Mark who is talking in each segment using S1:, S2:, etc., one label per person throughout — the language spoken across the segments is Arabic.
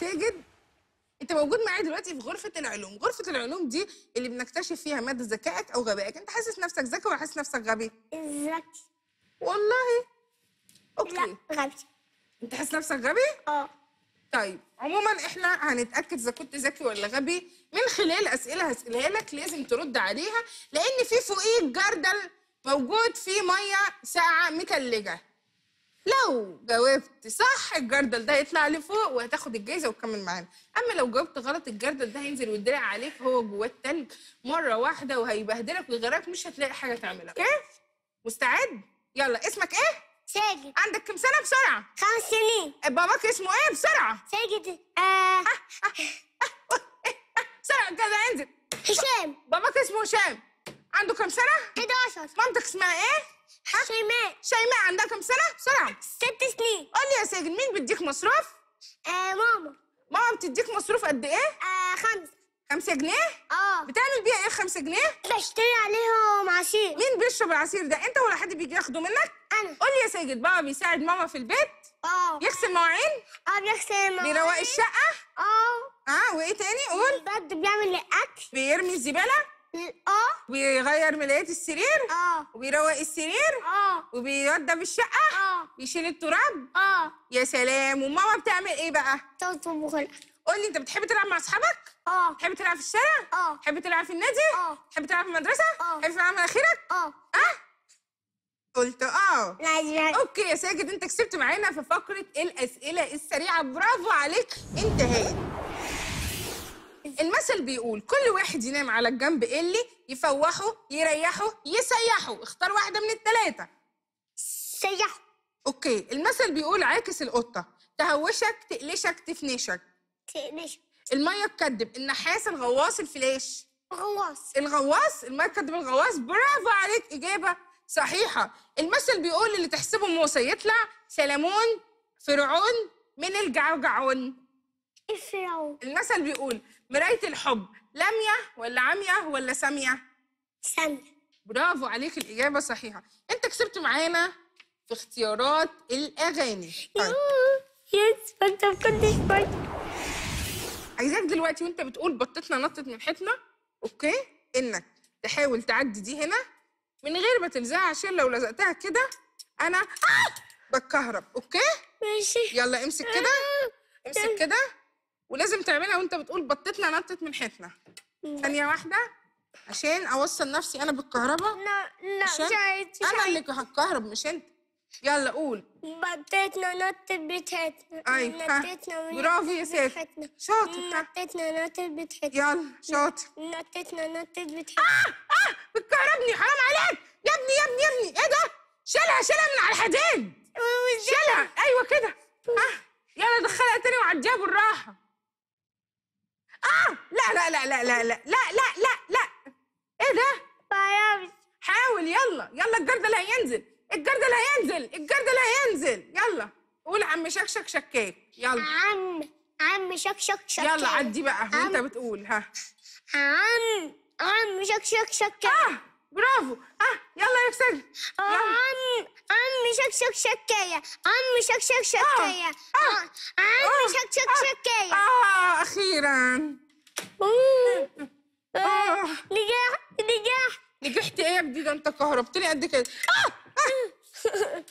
S1: ساجد انت موجود معايا دلوقتي في غرفة العلوم. غرفة العلوم دي اللي بنكتشف فيها مدى ذكائك أو غبائك. انت حاسس نفسك ذكي ولا حاسس نفسك غبي؟
S2: ذكي.
S1: والله. أوكي.
S2: لا غبي.
S1: انت حاسس نفسك غبي؟
S2: آه.
S1: طيب عموما إحنا هنتأكد إذا كنت ذكي ولا غبي من خلال أسئلة هسألها لك. لازم ترد عليها لأن في فوقيك جردل موجود فيه مية ساقعه متلجة. لو جاوبت صح الجردل ده يطلع لفوق وهتاخد الجايزة وتكمل معانا. أما لو جاوبت غلط الجردل ده هينزل ويدلع عليك هو جواه التلج مرة واحدة وهيبهدلك ويغرقك مش هتلاقي حاجة تعملها. أوكي؟ مستعد؟ يلا اسمك إيه؟
S2: ساجد.
S1: عندك كم سنة؟ بسرعة.
S2: خمس سنين.
S1: باباك اسمه إيه؟ بسرعة.
S2: ساجد. آه.
S1: بسرعة كده انزل
S2: هشام.
S1: باباك اسمه هشام. عنده كم سنة؟
S2: 11
S1: مامتك اسمها إيه؟
S2: شيماء.
S1: شيماء عندها كم سنة. بسرعة
S2: ست سنين.
S1: قول لي يا ساجد مين بيديك مصروف؟
S2: آه ماما.
S1: ماما بتديك مصروف قد إيه؟
S2: آه خمسة
S1: خمسة جنيه؟
S2: آه.
S1: بتعمل بيها إيه خمسة جنيه؟
S2: بشتري عليهم عصير.
S1: مين بيشرب العصير ده؟ أنت ولا حد بيجي ياخده منك؟
S2: أنا.
S1: قول لي يا ساجد بابا بيساعد ماما في البيت؟
S2: آه.
S1: يغسل مواعين؟
S2: آه بيغسل
S1: بيروق الشقة؟
S2: آه.
S1: آه وإيه تاني؟ قول.
S2: البد بيعمل الاكل
S1: بيرمي الزبالة؟
S2: آه.
S1: بيغير ملايات السرير
S2: آه.
S1: وبيروق السرير
S2: آه.
S1: وبيوضب الشقة
S2: آه.
S1: بيشيل التراب
S2: آه.
S1: يا سلام. وماما بتعمل إيه بقى؟
S2: تطلب وخلق
S1: قول لي انت بتحب تلعب مع اصحابك؟
S2: آه.
S1: بتحب تلعب في الشارع؟
S2: آه.
S1: بتحب تلعب في النادي؟
S2: آه.
S1: بتحب تلعب في المدرسة؟
S2: آه.
S1: بتحب تلعب مناخيرك
S2: آه.
S1: آه. قلت
S2: آه.
S1: أوكي يا ساجد انت كسبت معانا في فقرة الأسئلة السريعة. برافو عليك انت هايل المثل بيقول كل واحد ينام على الجنب اللي يفوحه يريحه يسيحه. اختار واحدة من الثلاثه
S2: سيح
S1: أوكي. المثل بيقول عاكس القطة. تهوشك تقلشك تفنشك.
S2: تقلش.
S1: المية تكدب. النحاس الغواص الفلاش.
S2: غواص.
S1: الغواص؟ المية تكدب الغواص. برافو عليك. إجابة صحيحة. المثل بيقول اللي تحسبه موسى يطلع سلمون فرعون من الجعجعون.
S2: الفرعون
S1: المثل بيقول مراية الحب لامية ولا عمية ولا سامية؟
S2: سنة
S1: برافو عليك الإجابة صحيحة. أنت كسبت معانا في اختيارات الأغاني. طيب.
S2: بس انت ما كنتش برضه
S1: عايزاك دلوقتي وأنت بتقول بطتنا نطت من حيطنا okay؟ إنك تحاول تعدي دي هنا. من غير ما تلزقها عشان لو لزقتها كده أنا آه! بتكهرب okay؟
S2: ماشي.
S1: يلا امسك كده. امسك كده. ولازم تعملها وانت بتقول بطتنا نطت من حيطنا ثانية واحدة عشان أوصل نفسي أنا بالكهرباء.
S2: لا لا
S1: عشان
S2: أنا
S1: اللي هتكهرب مش أنت. يلا قول.
S2: بطتنا نط بيتنا
S1: أيوة، ها.
S2: نطتنا
S1: برافو يا سيف.
S2: بيتنا.
S1: شاطر، ها.
S2: نطتنا نط بيتنا
S1: يلا شاطر.
S2: نطتنا نط بيتنا
S1: آه! بتكهربني حرام عليك. يا ابني يا ابني يا ابني. إيه ده؟ شيلها شيلها من على الحديد. شيلها. أيوه كده. آه! يلا دخلها تاني وعديها بالراحة. آه! لا لا لا لا لا لا لا لا لا لا. إيه ده؟
S2: بعرفش
S1: حاول يلا يلا الجردل هينزل الجردل هينزل الجردل هينزل يلا قول عم شكشك شكاك يلا.
S2: عم عم شك شك شك
S1: يلا عدي بقى وانت. بتقول ها.
S2: عم عم شك شك شك
S1: آه! برافو. آه! يلا يا يلا.
S2: عم عم شك شك شكاية عم شك شك شكاية
S1: آه.
S2: عم
S1: آه.
S2: شك شك
S1: آه.
S2: شكاية
S1: آه
S2: أخيرا.
S1: نجحت إيه يا ابني ده انت كهربتني قد كده آه. آه.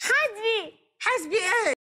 S2: حسبي
S1: حاسبي إيه